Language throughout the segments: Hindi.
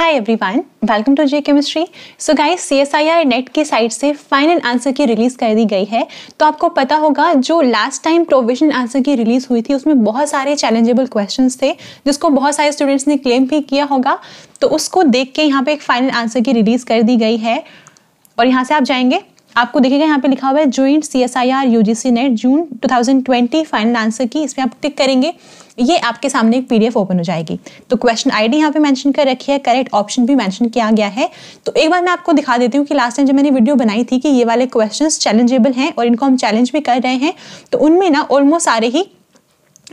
Hi everyone welcome to J chemistry so guys CSIR NET की साइट से फाइनल आंसर की रिलीज़ कर दी गई है। तो आपको पता होगा, जो last time provision answer key release हुई थी, उसमें बहुत सारे चैलेंजेबल क्वेश्चंस थे, जिसको बहुत सारे स्टूडेंट्स ने क्लेम भी किया होगा। तो उसको देख के यहाँ पे एक फाइनल आंसर की रिलीज़ कर दी गई है। और यहाँ से आप जाएँगे। आपको देखिएगा, यहाँ पे लिखा हुआ है joint C S I R U G C NET June 2020 final answer key, इसमें आप टिक करेंगे, ये आपके सामने एक पीडीएफ ओपन हो जाएगी। तो क्वेश्चन आईडी यहाँ पे मेंशन कर रखी है करेक्ट ऑप्शन भी मेंशन किया गया है। तो एक बार मैं आपको दिखा देती हूँ कि लास्ट टाइम जब मैंने वीडियो बनाई थी कि ये वाले क्वेश्चन चैलेंजेबल हैं और इनको हम चैलेंज भी कर रहे हैं तो उनमें ना ऑलमोस्ट सारे ही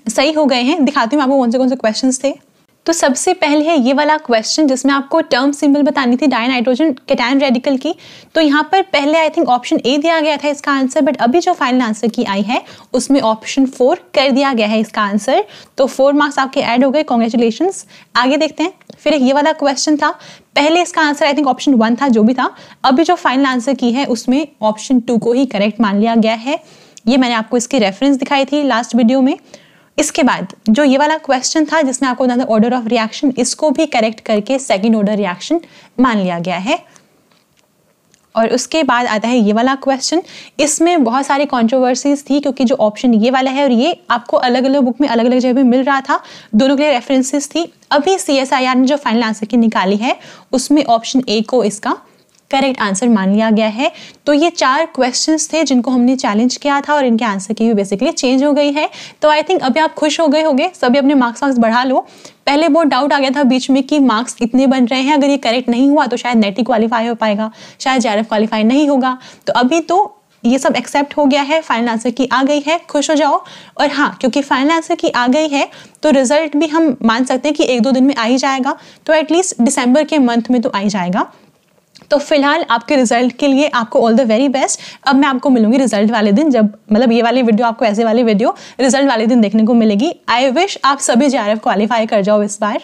सही हो गए हैं। दिखाती हूँ आपको कौन से कौन से क्वेश्चन थे। तो सबसे पहले है ये वाला क्वेश्चन जिसमें आपको टर्म सिंबल बतानी थी डाई नाइट्रोजन कैटायन रेडिकल की। तो यहाँ पर पहले आई थिंक ऑप्शन ए दिया गया था इसका आंसर बट अभी जो फाइनल आंसर की आई है, उसमें ऑप्शन फोर कर दिया गया है इसका आंसर तो फोर मार्क्स आपके ऐड हो गए कॉन्ग्रेचुलेशन आगे देखते हैं। फिर एक ये वाला क्वेश्चन था। पहले इसका answer I think option one था, जो भी था। अभी जो फाइनल आंसर की है, उसमें ऑप्शन टू को ही करेक्ट मान लिया गया है। ये मैंने आपको इसकी रेफरेंस दिखाई थी लास्ट वीडियो में। इसके बाद जो ये वाला क्वेश्चन था जिसमें आपको बताना ऑर्डर ऑफ़ रिएक्शन इसको भी करेक्ट करके सेकेंड ऑर्डर रिएक्शन मान लिया गया है। और उसके बाद आता है ये वाला क्वेश्चन इसमें बहुत सारी कॉन्ट्रोवर्सीज थी क्योंकि जो ऑप्शन ये वाला है और ये आपको अलग अलग बुक में अलग अलग जगह मिल रहा था, दोनों के लिए रेफरेंसेस थी। अभी सीएसआईआर ने जो फाइनल आंसर की निकाली है, उसमें ऑप्शन ए को इसका करेक्ट आंसर मान लिया गया है। तो ये चार क्वेश्चंस थे जिनको हमने चैलेंज किया था और इनके आंसर की भी बेसिकली चेंज हो गई है। तो आई थिंक अभी आप खुश हो गए होंगे, सभी अपने मार्क्स वार्क्स बढ़ा लो। पहले बहुत डाउट आ गया था बीच में कि मार्क्स इतने बन रहे हैं, अगर ये करेक्ट नहीं हुआ तो शायद नेट ही क्वालिफाई हो पाएगा, शायद जे क्वालिफाई नहीं होगा। तो अभी तो ये सब एक्सेप्ट हो गया है फाइनल आंसर की आ गई है, खुश हो जाओ। और हाँ क्योंकि फाइनल आंसर की आ गई है तो रिज़ल्ट भी हम मान सकते हैं कि एक दो दिन में आ ही जाएगा। तो एटलीस्ट दिसंबर के मंथ में तो आ ही जाएगा। तो फ़िलहाल आपके रिज़ल्ट के लिए आपको ऑल द वेरी बेस्ट अब मैं आपको मिलूँगी रिज़ल्ट वाले दिन जब मतलब ये वाली वीडियो आपको ऐसे वाली वीडियो रिज़ल्ट वाले दिन देखने को मिलेगी. आई विश आप सभी जे क्वालिफाई कर जाओ इस बार.